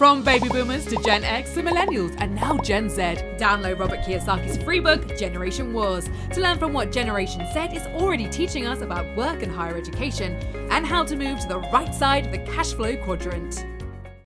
From baby boomers to Gen X to millennials and now Gen Z. Download Robert Kiyosaki's free book, Generation Wars, to learn from what Generation Z is already teaching us about work and higher education and how to move to the right side of the cash flow quadrant.